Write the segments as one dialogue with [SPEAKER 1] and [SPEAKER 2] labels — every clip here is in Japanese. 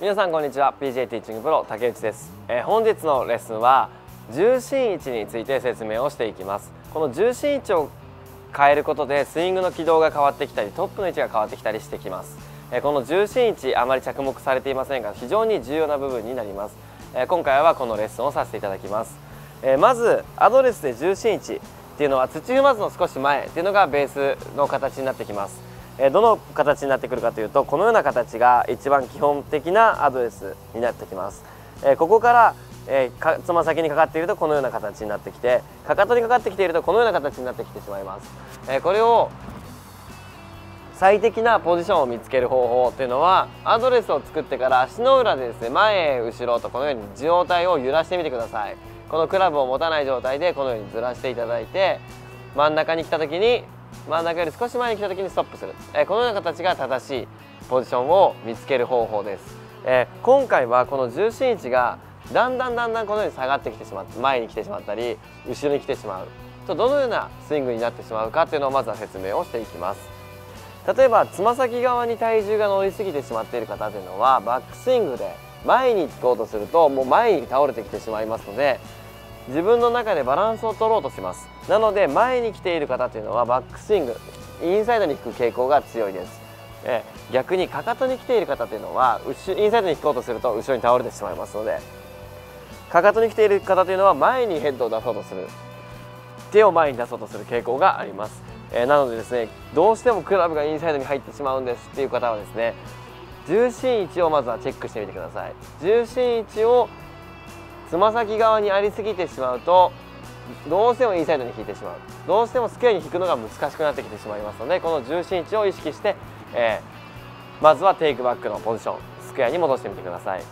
[SPEAKER 1] 皆さんこんにちは。PJ ティーチングプロ竹内です、えー、本日のレッスンは重心位置について説明をしていきます。この重心位置を変えることでスイングの軌道が変わってきたりトップの位置が変わってきたりしてきます、えー、この重心位置あまり着目されていませんが非常に重要な部分になります、えー、今回はこのレッスンをさせていただきます、えまずアドレスで重心位置っていうのは土踏まずの少し前っていうのがベースの形になってきます。どの形になってくるかというとこのような形が一番基本的なアドレスになってきます、ここから、つま先にかかっているとこのような形になってきてかかとにかかってきているとこのような形になってきてしまいます、これを最適なポジションを見つける方法というのはアドレスを作ってから足の裏でですね前へ後ろとこのように状態を揺らしてみてください。このクラブを持たない状態でこのようにずらしていただいて真ん中に来た時に真ん中より少し前に来た時にストップする、えー、このような形が正しいポジションを見つける方法です、えー、今回はこの重心位置がだんだんだんだんこのように下がってきてしまって前に来てしまったり後ろに来てしまう。とどのようなスイングになってしまうかっていうのをまずは説明をしていきます。例えばつま先側に体重が乗りすぎてしまっている方というのはバックスイングで前に行こうとするともう前に倒れてきてしまいますので自分の中でバランスを取ろうとします。なので前に来ている方というのはバックスイングインサイドに引く傾向が強いです。え逆にかかとに来ている方というのはインサイドに引こうとすると後ろに倒れてしまいますので。かかとに来ている方というのは前にヘッドを出そうとする手を前に出そうとする傾向があります、え、なのでですねどうしてもクラブがインサイドに入ってしまうんですっていう方はですね重心位置をまずはチェックしてみてください。重心位置をつま先側にありすぎてしまうとどうしてもインサイドに引いてしまう。どうしてもスクエアに引くのが難しくなってきてしまいますのでこの重心位置を意識して、えー、まずはテイクバックのポジションスクエアに戻してみてください。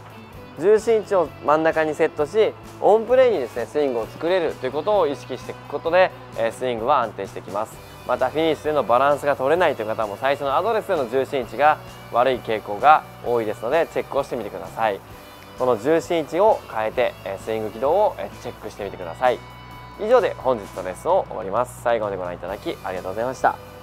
[SPEAKER 1] 重心位置を真ん中にセットしオンプレーにですねスイングを作れるということを意識していくことで、え、スイングは安定してきます。またフィニッシュでのバランスが取れないという方も最初のアドレスでの重心位置が悪い傾向が多いですのでチェックをしてみてください。この重心位置を変えてスイング軌道をチェックしてみてください。以上で本日のレッスンを終わります。最後までご覧いただきありがとうございました。